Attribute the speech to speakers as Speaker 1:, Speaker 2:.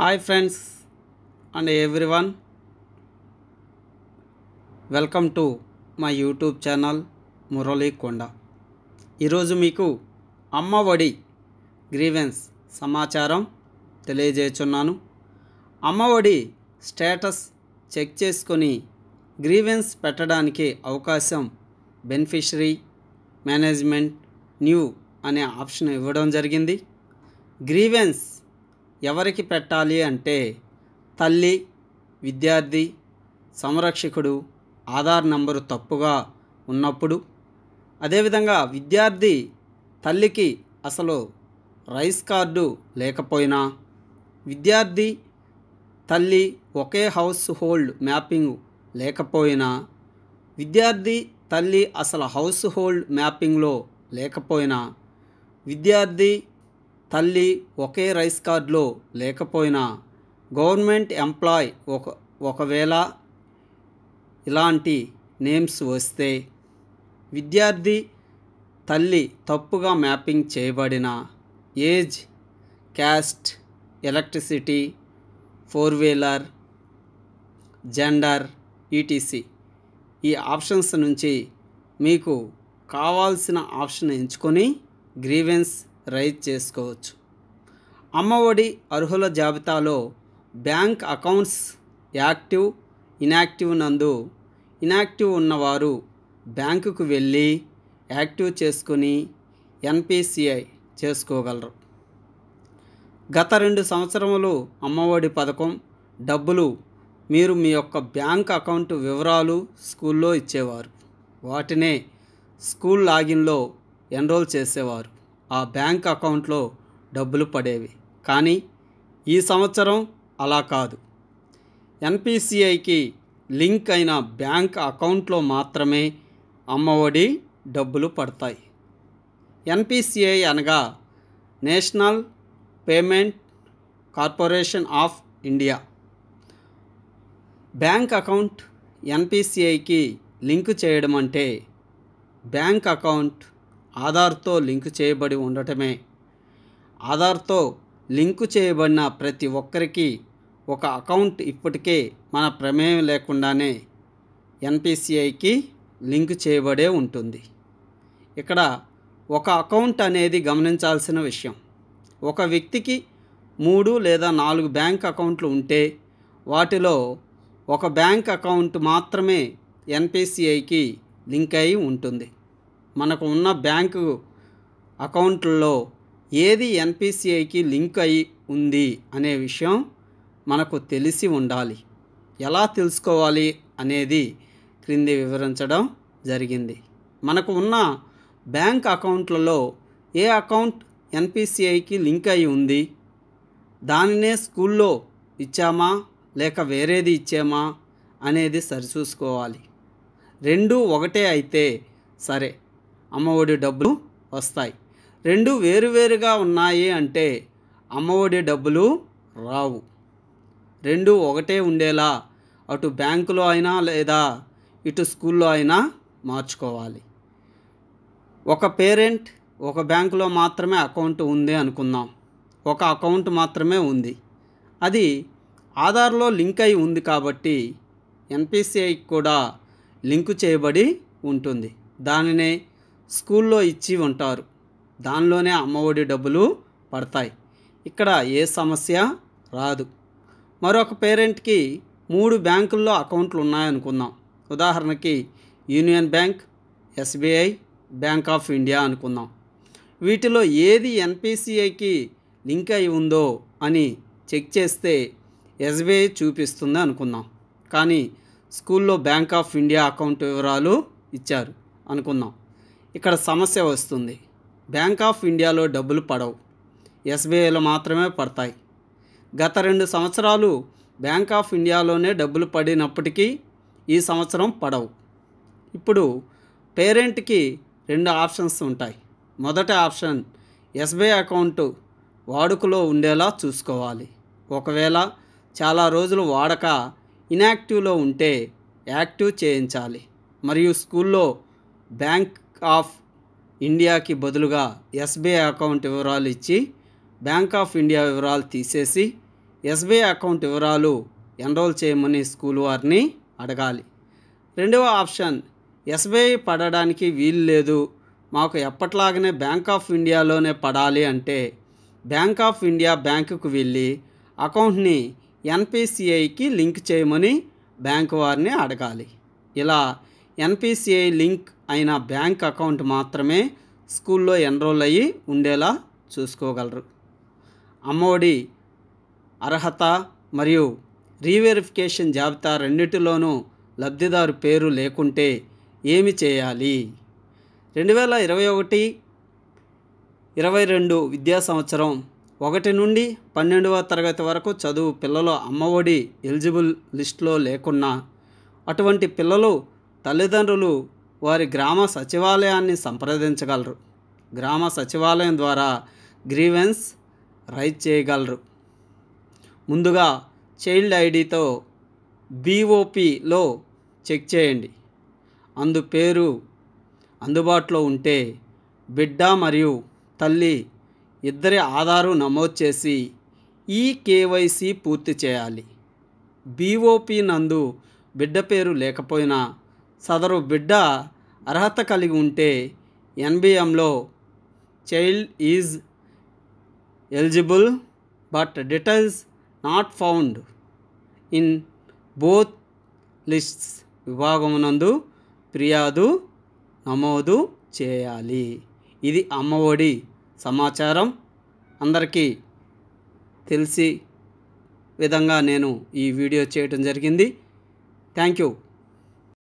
Speaker 1: Hi friends and everyone welcome to my YouTube channel Murali Konda ఈరోజు మీకు Amma Odi grievance సమాచారం తెలియజేస్తున్నాను. అమ్మ ఒడి స్టేటస్ చెక్ చేసుకొని గ్రీవెన్స్ పెట్టడానికి అవకాశం బెనిఫిషరీ మేనేజ్మెంట్ న్యూ అనే ఆప్షన్ ఇవ్వడం జరిగింది. గ్రీవెన్స్ ఎవరికి పెట్టాలి అంటే తల్లి విద్యార్థి సంరక్షకుడు ఆధార్ నంబరు తప్పుగా ఉన్నప్పుడు. అదేవిధంగా విద్యార్థి తల్లికి అసలు రైస్ కార్డు లేకపోయినా విద్యార్థి తల్లి ఒకే హౌస్ హోల్డ్ మ్యాపింగ్ లేకపోయినా విద్యార్థి తల్లి అసలు హౌస్ హోల్డ్ మ్యాపింగ్లో లేకపోయినా విద్యార్థి తల్లి ఒకే రైస్ కార్డులో లేకపోయినా గవర్నమెంట్ ఎంప్లాయ్ ఒక ఒకవేళ ఇలాంటి నేమ్స్ వస్తే విద్యార్థి తల్లి తప్పుగా మ్యాపింగ్ చేయబడిన age caste electricity four wheeler gender ETC ఈ ఆప్షన్స్ నుంచి మీకు కావాల్సిన ఆప్షన్ ఎంచుకొని గ్రీవెన్స్ రైజ్ చేసుకోవచ్చు. అమ్మఒడి అర్హుల జాబితాలో బ్యాంక్ అకౌంట్స్ యాక్టివ్ ఇన్యాక్టివ్ నందు ఇన్యాక్టివ్ ఉన్నవారు బ్యాంకుకు వెళ్ళి యాక్టివ్ చేసుకొని ఎన్పిసిఐ చేసుకోగలరు. గత రెండు సంవత్సరములు అమ్మఒడి పథకం డబ్బులు మీరు మీ యొక్క బ్యాంక్ అకౌంట్ వివరాలు స్కూల్లో ఇచ్చేవారు. వాటినే స్కూల్ లాగిన్లో ఎన్రోల్ చేసేవారు. ఆ బ్యాంక్ అకౌంట్లో డబ్బులు పడేవి. కానీ ఈ సంవత్సరం అలా కాదు. ఎన్పిసిఐకి లింక్ అయిన బ్యాంక్ అకౌంట్లో మాత్రమే అమ్మఒడి డబ్బులు పడతాయి. ఎన్పిసిఐ అనగా national payment corporation of India. Bank account ఎన్పిసిఐకి link చేయడం అంటే బ్యాంక్ అకౌంట్ ఆధార్తో లింక్ చేయబడి ఉండటమే. ఆధార్తో లింకు చేయబడిన ప్రతి ఒక్కరికి ఒక అకౌంట్ ఇప్పటికే మన ప్రమేయం లేకుండానే ఎన్పిసిఐకి లింక్ చేయబడే ఉంటుంది. ఇక్కడ ఒక అకౌంట్ అనేది గమనించాల్సిన విషయం. ఒక వ్యక్తికి మూడు లేదా నాలుగు బ్యాంక్ అకౌంట్లు ఉంటే వాటిలో ఒక బ్యాంక్ అకౌంట్ మాత్రమే ఎన్పిసిఐకి లింక్ అయి ఉంటుంది. మనకు ఉన్న బ్యాంకు అకౌంట్లో ఏది ఎన్పిసిఐకి లింక్ అయి ఉంది అనే విషయం మనకు తెలిసి ఉండాలి. ఎలా తెలుసుకోవాలి అనేది క్రింది వివరించడం జరిగింది. మనకు ఉన్న బ్యాంక్ అకౌంట్లలో ఏ అకౌంట్ ఎన్పిసిఐకి లింక్ అయి ఉంది? దానినే స్కూల్లో ఇచ్చామా? లేక వేరేది ఇచ్చామా? అనేది సరిచూసుకోవాలి. రెండు ఒకటే అయితే సరే. అమ్మఒడి డబ్బులు వస్తాయి. రెండు వేరువేరుగా ఉన్నాయి అంటే అమ్మఒడి డబ్బులు రావు. రెండు ఒకటే ఉండేలా అటు బ్యాంకులో అయినా లేదా ఇటు స్కూల్లో అయినా మార్చుకోవాలి. ఒక పేరెంట్ ఒక బ్యాంకులో మాత్రమే అకౌంట్ ఉంది అనుకుందాం. ఒక అకౌంట్ మాత్రమే ఉంది. అది ఆధార్లో లింక్ అయి ఉంది కాబట్టి ఎన్పిసిఐకి కూడా లింకు చేయబడి ఉంటుంది. దానినే స్కూల్లో ఇచ్చి ఉంటారు. దానిలోనే అమ్మఒడి డబ్బులు పడతాయి. ఇక్కడ ఏ సమస్య రాదు. మరొక పేరెంట్కి మూడు బ్యాంకుల్లో అకౌంట్లు ఉన్నాయనుకుందాం. ఉదాహరణకి union bank SBI bank of India అనుకుందాం. వీటిలో ఏది ఎన్పిసిఐకి లింక్ అయి ఉందో అని చెక్ చేస్తే ఎస్బీఐ చూపిస్తుంది అనుకుందాం. కానీ స్కూల్లో బ్యాంక్ ఆఫ్ ఇండియా అకౌంట్ వివరాలు ఇచ్చారు అనుకుందాం. ఇక్కడ సమస్య వస్తుంది. బ్యాంక్ ఆఫ్ ఇండియాలో డబ్బులు పడవు. ఎస్బీఐలో మాత్రమే పడతాయి. గత రెండు సంవత్సరాలు బ్యాంక్ ఆఫ్ ఇండియాలోనే డబ్బులు పడినప్పటికీ ఈ సంవత్సరం పడవు. ఇప్పుడు పేరెంట్కి రెండు ఆప్షన్స్ ఉంటాయి. మొదటి ఆప్షన్ ఎస్బీఐ అకౌంట్ వాడుకలో ఉండేలా చూసుకోవాలి. ఒకవేళ చాలా రోజులు వాడక ఇన్యాక్టివ్లో ఉంటే యాక్టివ్ చేయించాలి. మరియు స్కూల్లో బ్యాంక్ ఆఫ్ ఇండియాకి బదులుగా ఎస్బీఐ అకౌంట్ వివరాలు ఇచ్చి బ్యాంక్ ఆఫ్ ఇండియా వివరాలు తీసేసి ఎస్బీఐ అకౌంట్ వివరాలు ఎన్రోల్ చేయమని స్కూల్ వారిని అడగాలి. రెండవ ఆప్షన్ ఎస్బీఐ పడడానికి వీలు లేదు. మాకు ఎప్పట్లాగనే బ్యాంక్ ఆఫ్ ఇండియాలోనే పడాలి అంటే బ్యాంక్ ఆఫ్ ఇండియా బ్యాంకుకు వెళ్ళి అకౌంట్ని ఎన్పిసిఐకి లింక్ చేయమని బ్యాంక్ వారిని అడగాలి. ఇలా ఎన్పిసిఐ లింక్ అయిన బ్యాంక్ అకౌంట్ మాత్రమే స్కూల్లో ఎన్రోల్ అయ్యి ఉండేలా చూసుకోగలరు. అమ్మఒడి అర్హత మరియు రీవెరిఫికేషన్ జాబితా రెండింటిలోనూ లబ్ధిదారు పేరు లేకుంటే ఏమి చేయాలి? రెండు వేల ఇరవై ఒకటి ఇరవై రెండు విద్యా సంవత్సరం ఒకటి నుండి పన్నెండవ తరగతి వరకు చదువు పిల్లలు అమ్మఒడి ఎలిజిబుల్ లిస్టులో లేకున్నా అటువంటి పిల్లలు తల్లిదండ్రులు వారి గ్రామ సచివాలయాన్ని సంప్రదించగలరు. గ్రామ సచివాలయం ద్వారా గ్రీవెన్స్ రైజ్ చేయగలరు. ముందుగా చైల్డ్ ఐడితో బీఓపిలో చెక్ చేయండి. అందు పేరు అందుబాటులో ఉంటే బిడ్డ మరియు తల్లి ఇద్దరి ఆధారు నమోదు చేసి ఈ కేవైసీ పూర్తి చేయాలి. బీఓపి నందు బిడ్డ పేరు లేకపోయినా సదరు బిడ్డ అర్హత కలిగి ఉంటే ఎన్బిఎంలో child is eligible but details not found in both lists. విభాగమునందు ఫిర్యాదు నమోదు చేయాలి. ఇది అమ్మఒడి సమాచారం. అందరికీ తెలిసి విధంగా నేను ఈ వీడియో చేయటం జరిగింది. Thank you.